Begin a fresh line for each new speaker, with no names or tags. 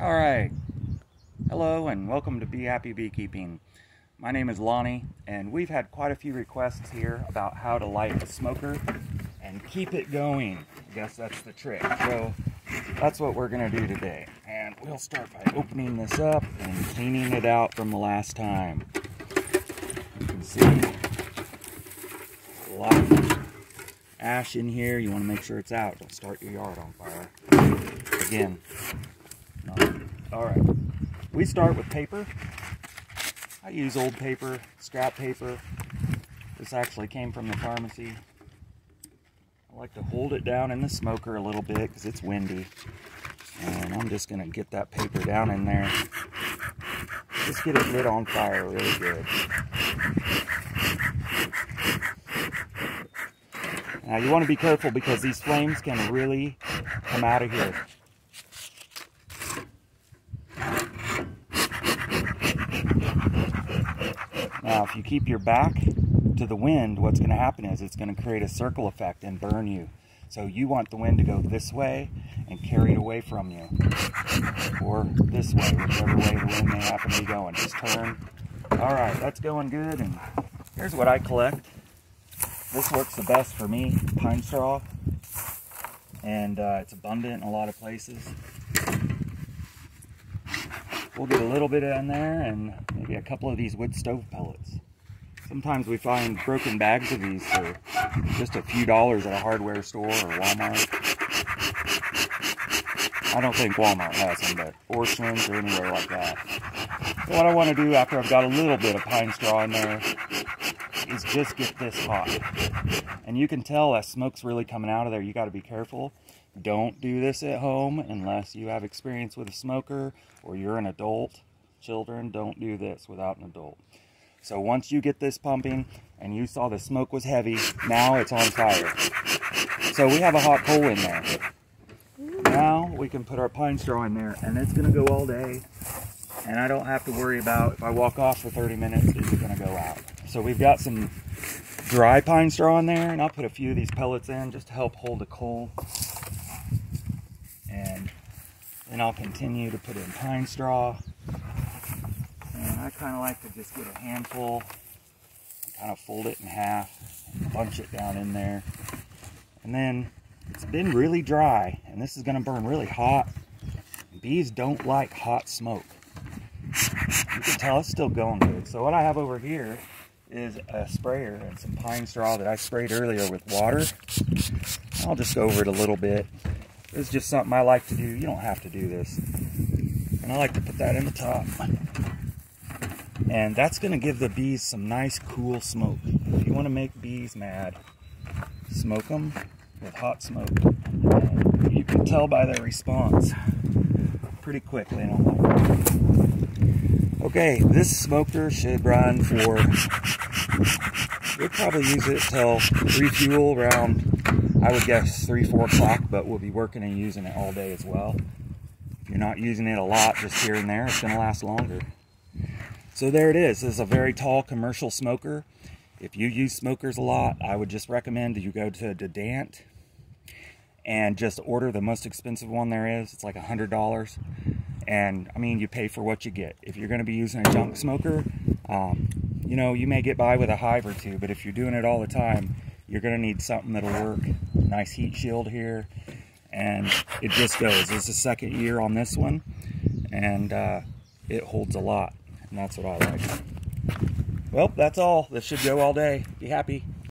All right. Hello and welcome to Bee Happy Beekeeping. My name is Lonnie and we've had quite a few requests here about how to light a smoker and keep it going. I guess that's the trick. So that's what we're going to do today. And we'll start by opening this up and cleaning it out from the last time. You can see a lot of ash in here. You want to make sure it's out. Don't start your yard on fire. Again, all right, we start with paper. I use old paper, scrap paper. This actually came from the pharmacy. I like to hold it down in the smoker a little bit because it's windy. And I'm just gonna get that paper down in there. Just get it lit on fire really good. Now you want to be careful because these flames can really come out of here. Now, if you keep your back to the wind, what's going to happen is it's going to create a circle effect and burn you. So you want the wind to go this way and carry it away from you. Or this way, whichever way the wind may happen to be going. Just turn. All right, that's going good. And here's what I collect. This works the best for me, pine straw. And uh, it's abundant in a lot of places. We'll get a little bit in there and maybe a couple of these wood stove pellets. Sometimes we find broken bags of these for just a few dollars at a hardware store or Walmart. I don't think Walmart has them, but Orscheln's or anywhere like that. So what I want to do after I've got a little bit of pine straw in there is just get this hot. And you can tell that smoke's really coming out of there. You got to be careful. Don't do this at home unless you have experience with a smoker or you're an adult. Children, don't do this without an adult. So once you get this pumping and you saw the smoke was heavy, now it's on fire. So we have a hot coal in there. Now we can put our pine straw in there and it's gonna go all day. And I don't have to worry about if I walk off for 30 minutes, is it gonna go out? So we've got some dry pine straw in there and I'll put a few of these pellets in just to help hold the coal. And then I'll continue to put in pine straw. And I kind of like to just get a handful, kind of fold it in half, and bunch it down in there. And then it's been really dry, and this is gonna burn really hot. Bees don't like hot smoke. You can tell it's still going good. So what I have over here is a sprayer and some pine straw that I sprayed earlier with water. I'll just go over it a little bit. It's just something I like to do. You don't have to do this. And I like to put that in the top. And that's going to give the bees some nice cool smoke. If you want to make bees mad, smoke them with hot smoke. And you can tell by their response pretty quickly. Okay, this smoker should run for, we'll probably use it till refuel around, I would guess 3, 4 o'clock, but we'll be working and using it all day as well. If you're not using it a lot, just here and there, it's going to last longer. So there it is. This is a very tall commercial smoker. If you use smokers a lot, I would just recommend you go to Dadant and just order the most expensive one there is. It's like a $100. And I mean, you pay for what you get. If you're going to be using a junk smoker, um, you know, you may get by with a hive or two, but if you're doing it all the time, you're going to need something that'll work. Nice heat shield here. And it just goes. It's the second year on this one. And uh, it holds a lot. And that's what I like. Well, that's all. This should go all day. Be happy.